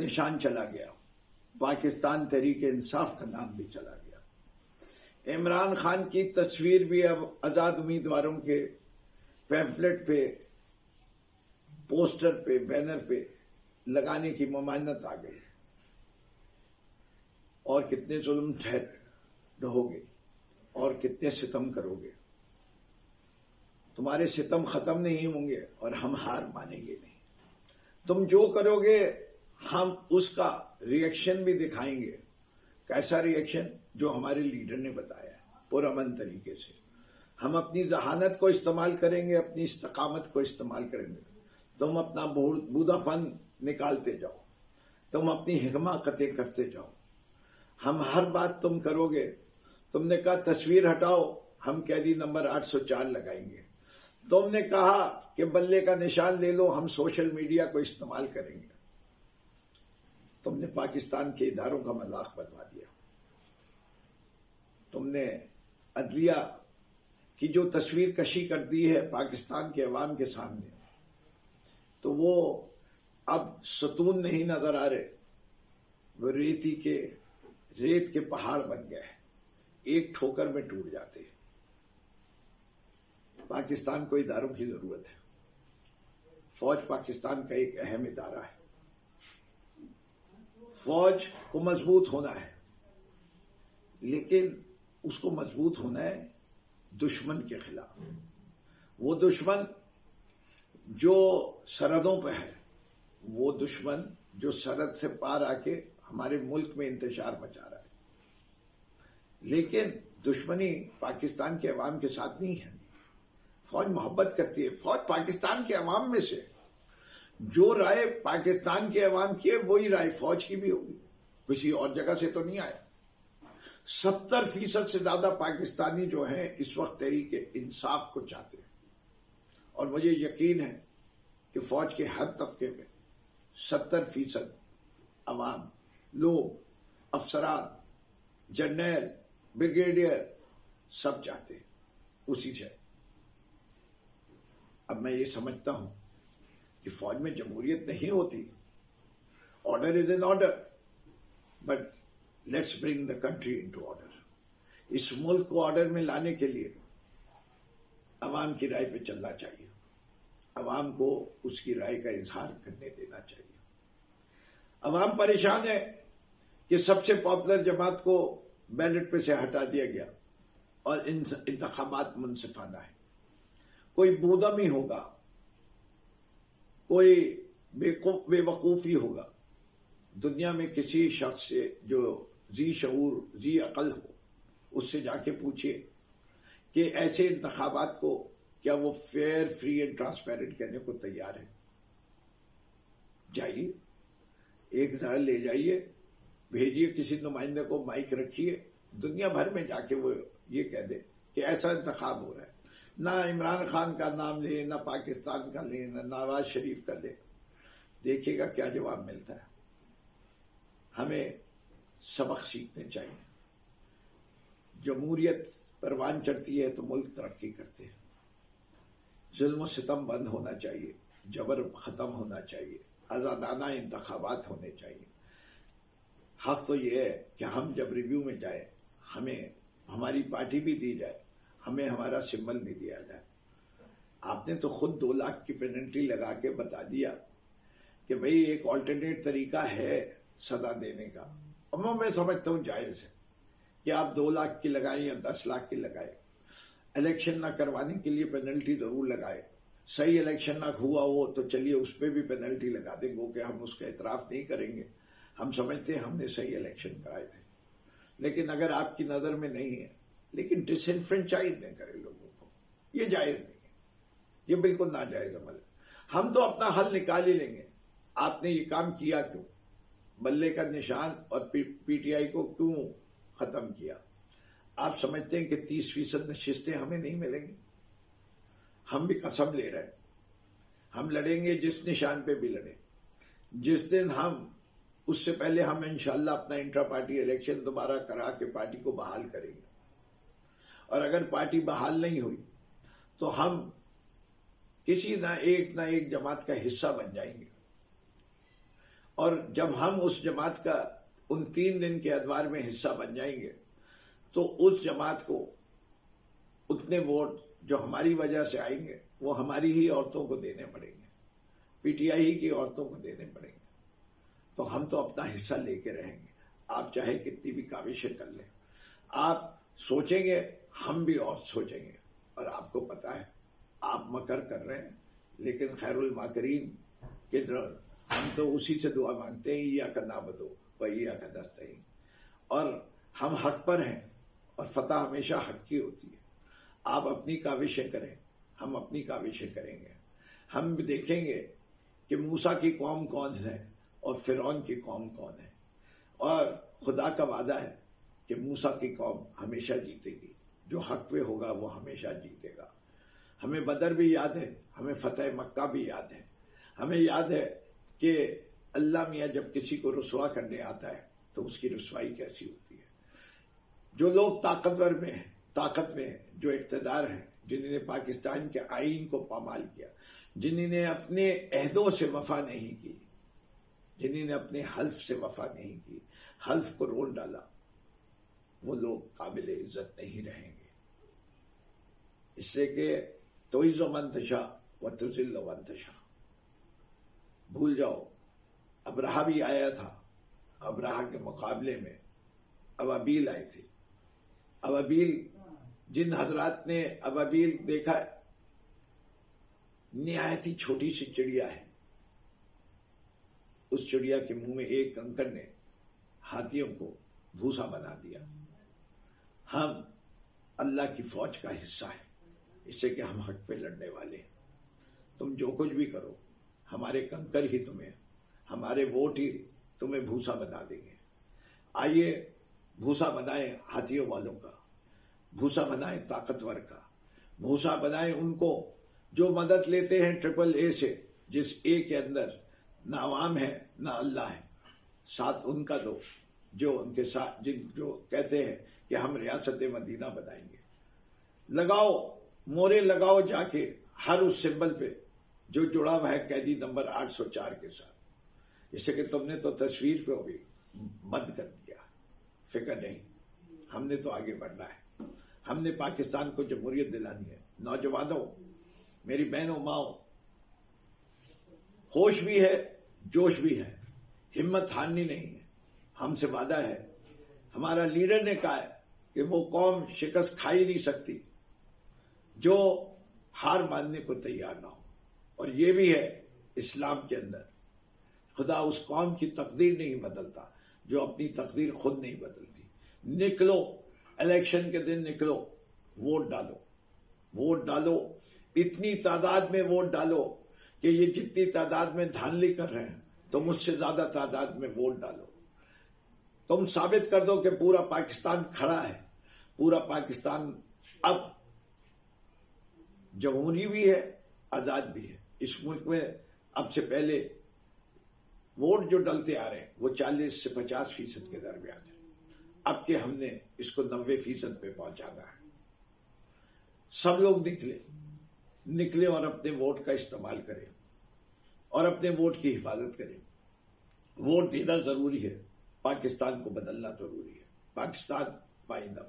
निशान चला गया। पाकिस्तान तहरीक इंसाफ का नाम भी चला गया। इमरान खान की तस्वीर भी अब आज़ाद उम्मीदवारों के पैम्फलेट पे पोस्टर पे बैनर पे लगाने की ममानत आ गई और कितने जुल्म ठहर रहोगे और कितने सितम करोगे? तुम्हारे सितम खत्म नहीं होंगे और हम हार मानेंगे नहीं। तुम जो करोगे हम उसका रिएक्शन भी दिखाएँगे। कैसा रिएक्शन जो हमारे लीडर ने बताया पुरमन तरीके से। हम अपनी जहानत को इस्तेमाल करेंगे, अपनी इस्तकामत को इस्तेमाल करेंगे। तुम अपना बूदापन निकालते जाओ। तुम अपनी हिमाकतें करते जाओ। हम हर बात तुम करोगे। तुमने कहा, तस्वीर हटाओ। हम कैदी नंबर 804 लगाएँगे। तुमने कहा कि बल्ले का निशान ले लो, हम सोशल मीडिया को इस्तेमाल करेंगे। तुमने पाकिस्तान के इदारों का मज़ाक बनवा दिया। तुमने अदलिया की जो तस्वीर कशी कर दी है पाकिस्तान के अवाम के सामने तो वो अब सतून नहीं नज़र आ रहे। वो रेती के, रेत के पहाड़ बन गए। एक ठोकर में टूट जाते। पाकिस्तान को इदारों की ज़रूरत है। फौज पाकिस्तान का एक अहम इदारा है। फौज को मज़बूत होना है। लेकिन उसको मज़बूत होना है दुश्मन के खिलाफ। वो दुश्मन जो सरहदों पे है, वो दुश्मन जो सरहद से पार आके हमारे मुल्क में इंतज़ार मचा रहा है। लेकिन दुश्मनी पाकिस्तान के अवाम के साथ नहीं है। फौज मोहब्बत करती है। फौज पाकिस्तान के अवाम में से जो राय पाकिस्तान के अवाम की है, वही राय फौज की भी होगी। किसी और जगह से तो नहीं आया। सत्तर फ़ीसद से ज़्यादा पाकिस्तानी जो हैं, इस वक्त तरीके इंसाफ को चाहते हैं। और मुझे यकीन है कि फौज के हर तबके में सत्तर फ़ीसद अवाम, लोग, अफसरान, जनरल, ब्रिगेडियर, सब चाहते हैं। उसी से। अब मैं ये समझता हूँ कि फौज में जमहूरियत नहीं होती। Order is an order but let's bring the country into order इस मुल्क को ऑर्डर में लाने के लिए अवाम की राय पे चलना चाहिए। अवाम को उसकी राय का इजहार करने देना चाहिए। अवाम परेशान है कि सबसे पॉपुलर जमात को बैलेट पे से हटा दिया गया और इंतखाबात मुनसिफाना है। कोई बूदमी होगा कोई बेवकूफ़ बेवकूफ़ी होगा। दुनिया में किसी शख्स से जो जी शूर जी अकल हो, उससे जाके पूछिए कि ऐसे इंतबात को क्या वो फेयर फ्री एंड ट्रांसपेरेंट कहने को तैयार है? जाइए, एक तरह ले जाइए, भेजिए किसी नुमाइंदे को, माइक रखिए, दुनिया भर में जाके वो ये कह दे कि ऐसा इंतखाब हो रहा है। ना इमरान खान का नाम ले, ना पाकिस्तान का ले, ना नवाज़ शरीफ का ले। देखिएगा क्या जवाब मिलता है। हमें सबक सीखने चाहिए। जमहूरियत परवान चढ़ती है तो मुल्क तरक्की करते हैं। जुल्म सितम बंद होना चाहिए, जबर खत्म होना चाहिए, आजादाना इंतबात होने चाहिए। हक तो यह है कि हम जब रिव्यू में जाए, हमें, हमारी पार्टी भी दी जाए। हमें हमारा सिंबल नहीं दिया जाए। आपने तो खुद दो लाख की पेनल्टी लगा के बता दिया कि भाई एक ऑल्टरनेट तरीका है सदा देने का। और मैं समझता हूँ जायज़ है कि आप दो लाख की लगाए या दस लाख की लगाए। इलेक्शन ना करवाने के लिए पेनल्टी ज़रूर लगाए। सही इलेक्शन ना हुआ हो तो चलिए उस पर भी पेनल्टी लगा देंगे कि हम उसका इतराफ नहीं करेंगे। हम समझते हैं हमने सही इलेक्शन कराए थे। लेकिन अगर आपकी नज़र में नहीं है लेकिन डिसइनफ्रेंचाइज नहीं करें लोगों को। ये जायज़ नहीं है। ये बिल्कुल नाजायज अमल है। हम तो अपना हल निकाल ही लेंगे। आपने ये काम किया क्यों? बल्ले का निशान और पीटीआई को क्यों खत्म किया? आप समझते हैं कि तीस फ़ीसद नशिस्तें हमें नहीं मिलेंगी। हम भी कसम ले रहे हैं। हम लड़ेंगे जिस निशान पे भी लड़े। जिस दिन हम, उससे पहले हम इंशाल्लाह अपना इंट्रा पार्टी इलेक्शन दोबारा करा के पार्टी को बहाल करेंगे। और अगर पार्टी बहाल नहीं हुई तो हम किसी ना एक ना एक जमात का हिस्सा बन जाएँगे। और जब हम उस जमात का उन तीन दिन के अदवार में हिस्सा बन जाएँगे तो उस जमात को उतने वोट जो हमारी वजह से आएँगे, वो हमारी ही औरतों को देने पड़ेंगे। पीटीआई की औरतों को देने पड़ेंगे। तो हम तो अपना हिस्सा लेके रहेंगे। आप चाहे कितनी भी काविशें कर लें। आप सोचेंगे हम भी और सोचेंगे। और आपको पता है, आप मकर कर रहे हैं। लेकिन खैरुल माकरीन के हम तो उसी से दुआ मांगते हैं या का बदो वही या का दस्तही और हम हक पर हैं, और फतह हमेशा हक की होती है। आप अपनी काविशें करें, हम अपनी काविशें करेंगे। हम भी देखेंगे कि मूसा की कौम कौन है और फिर की कौम कौन है। और खुदा का वादा है कि मूसा की कौम हमेशा जीतेगी। जो हक पे होगा वो हमेशा जीतेगा। हमें बदर भी याद है, हमें फतेह मक्का भी याद है। हमें याद है कि अल्लाह मियाँ जब किसी को रसवा करने आता है तो उसकी रसवाई कैसी होती है? जो लोग ताकतवर में हैं, ताकत में हैं, जो इकतदार हैं, जिन्होंने पाकिस्तान के आइन को पामाल किया, जिन्होंने अपने अहदों से वफा नहीं की, जिन्होंने अपने हल्फ से वफा नहीं की, हल्फ को रोल डाला। वो लोग काबिल इज़्ज़त नहीं रहेंगे। इससे कि तो मंतशा व तुजिल वंतशा भूल जाओ अबराहा भी आया था अबराहा के मुकाबले में अबाबील आए थे। अबाबील जिन हजरात ने अबाबील देखा निहायत ही छोटी सी चिड़िया है। उस चिड़िया के मुँह में एक कंकर ने हाथियों को भूसा बना दिया। हम अल्लाह की फौज का हिस्सा है। इससे कि हम हक पे लड़ने वाले हैं। तुम जो कुछ भी करो, हमारे कंकर ही तुम्हें, हमारे वोट ही तुम्हें भूसा बना देंगे। आइए, भूसा बनाए हाथियों वालों का, भूसा बनाए ताकतवर का, भूसा बनाए उनको जो मदद लेते हैं ट्रिपल ए से, जिस ए के अंदर ना आवाम है, ना अल्लाह है। साथ उनका दो, जो उनके साथ, जिन जो कहते हैं कि हम रियासत मदीना बनाएँगे। लगाओ, मोरे लगाओ जाके हर उस सिंबल पे जो जुड़ा हुआ है कैदी नंबर 804 के साथ। इससे कि तुमने तो तस्वीर पे भी बंद कर दिया। फ़िक्र नहीं, हमने तो आगे बढ़ना है। हमने पाकिस्तान को जमहूरियत दिलानी है। नौजवानों, मेरी बहनों, माओ, होश भी है, जोश भी है। हिम्मत हारनी नहीं है। हमसे वादा है हमारा लीडर ने कहा है कि वो कौम शिकस्त खा ही नहीं सकती, जो हार मानने को तैयार ना हो। और ये भी है इस्लाम के अंदर, खुदा उस कौम की तकदीर नहीं बदलता, जो अपनी तकदीर खुद नहीं बदलती। निकलो, इलेक्शन के दिन निकलो, वोट डालो। वोट डालो, इतनी तादाद में वोट डालो कि ये जितनी तादाद में धानली कर रहे हैं तो मुझसे ज़्यादा तादाद में वोट डालो। तुम साबित कर दो कि पूरा पाकिस्तान खड़ा है। पूरा पाकिस्तान अब जमहूरी भी है, आज़ाद भी है। इस मुल्क में अब से पहले वोट जो डलते आ रहे हैं, वो 40 से 50 फ़ीसद के दरमियान है। अब के हमने इसको 90 फ़ीसद पे पहुंचाना है। सब लोग निकले। निकले और अपने वोट का इस्तेमाल करें और अपने वोट की हिफाजत करें। वोट देना ज़रूरी है। पाकिस्तान को बदलना ज़रूरी है। पाकिस्तान पाइंदा